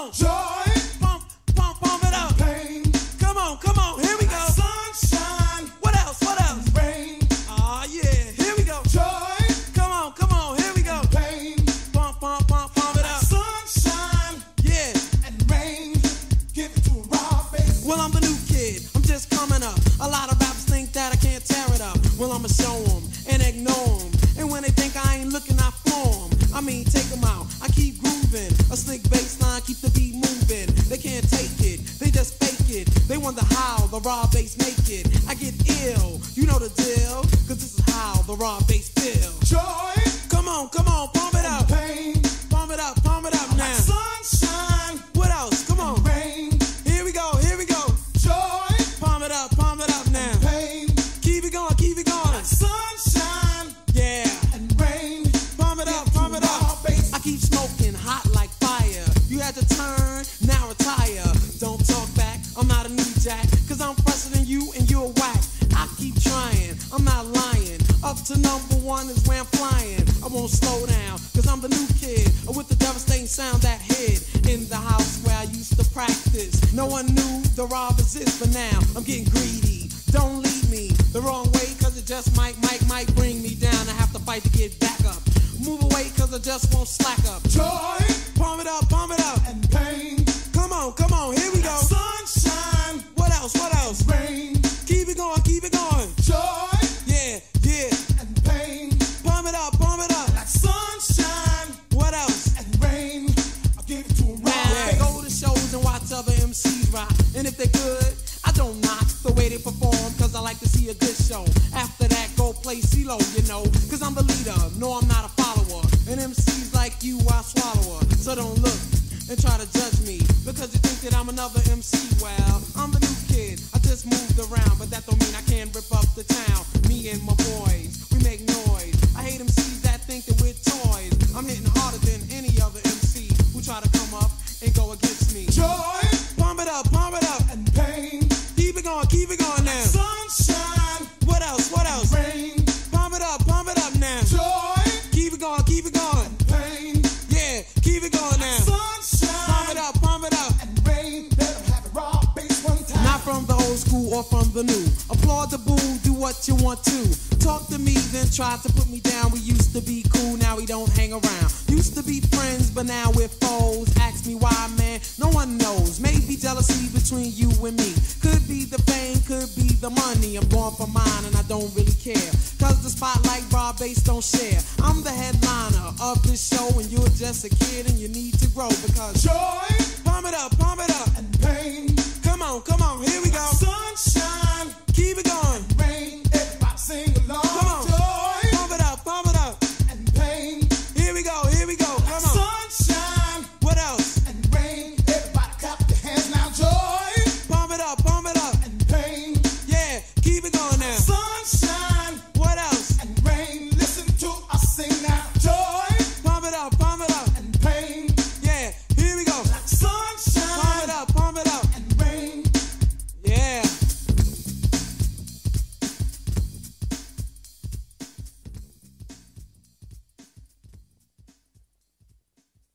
on. Joy, Pump, pump, pump it up. pain, Come on, come on. Here we go. sunshine, What else? What else? rain, Ah, yeah. Here we go. joy, Come on, come on. Here we go. pain, Pump, pump, pump, pump it up. sunshine, Yeah. and rain. Give it to a Rob Base. Well, I'm the new kid. I'm just coming up. A lot of rappers think that I can't tear it up. Well, I'ma show 'em and ignore 'em. And when they think I ain't looking, I form. I mean, take 'em out. I keep grooving. A slick bass line, keep wonder how the Rob Base make it. I get ill. You know the deal. Cause this is how the Rob Base feel. Joy, Come on, come jack. Cause I'm fresher than you and you're whack. I keep trying, I'm not lying. Up to number one is where I'm flying. I won't slow down, cause I'm the new kid. With the devastating sound that hid in the house where I used to practice. No one knew the rob exists, but now I'm getting greedy. Don't lead me the wrong way, cause it just might, might, might bring me down. I have to fight to get back up. Move away, cause I just won't slack up. Joy Palm it up, palm it up. and rock. And if they good, I don't knock the way they perform, cause I like to see a good show. After that, go play CeeLo, you know, cause I'm the leader. No, I'm not a follower. And MCs like you, I swallow her. So don't look and try to judge me, because you think that I'm another MC. Well, I'm the new kid. I just moved around, but that don't Keep it going, keep it going now. sunshine, What else, what else? rain, Pump it up, pump it up now. joy, Keep it going, keep it going. pain, Yeah, keep it going now. Pump sunshine, it up, pump it up. and rain. Have it Rob Base one time. Not from the old school or from the new. Applaud the boom, do what you want to. Talk to me, then try to put me down. We used to be cool, now we don't hang around. Used to be friends, but now we're foes. Ask me why, man, no one knows. Maybe jealousy between you and me. Could be the fame, could be the money. I'm going for mine and I don't really care. Cause the spotlight, Rob Base don't share. I'm the headliner of this show, and you're just a kid and you need to grow because. Joy Pump it up, pump it up. and pain, Come on, come on, here we